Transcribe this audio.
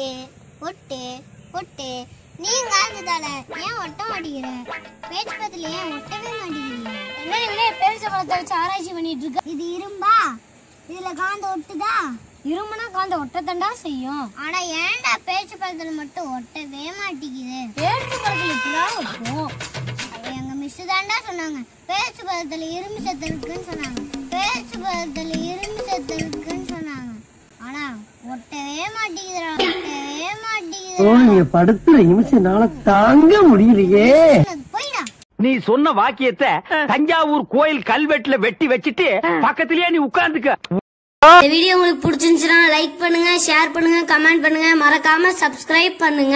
ஒட்டு ஒட்டு ஒட்டு நீங்க அதுதால ஏன் ஒட்ட மாட்டேங்கிற பேச்சு பத்தில ஏன் ஒட்டவே மாட்டேங்கிறீங்க என்ன பேச்சு பழத்தை வச்சு ஆராய்ச்சி பண்ணிட்டு இருக்க? இது இரும்பா? இதுல காந்த ஒட்டுதா? இரும்புனா காந்த ஒட்டத்தண்டா செய்யும். ஆனா ஏன்டா பேச்சு பழத்துல மட்டும் ஒட்டவே மாட்டேங்குது? பேச்சு பழத்துல இப்படிதான் ஒட்டும் எங்க மிஸ் தாண்டா சொன்னாங்க. பேச்சு பழத்துல இரும்பு சத்து இருக்குன்னு சொன்னாங்க. நீங்க படுத்துற நிமிஷம்னால தாங்க முடியலையே. நீ சொன்ன வாக்கியத்தை தஞ்சாவூர் கோயில் கல்வெட்டுல வெட்டி வச்சிட்டு பக்கத்திலேயே நீ உட்கார்ந்துக்க. இந்த வீடியோ உங்களுக்கு பிடிச்சிருந்துச்சுன்னா லைக் பண்ணுங்க ஷேர் பண்ணுங்க கமெண்ட் பண்ணுங்க. மறக்காம சப்ஸ்கிரைப் பண்ணுங்க.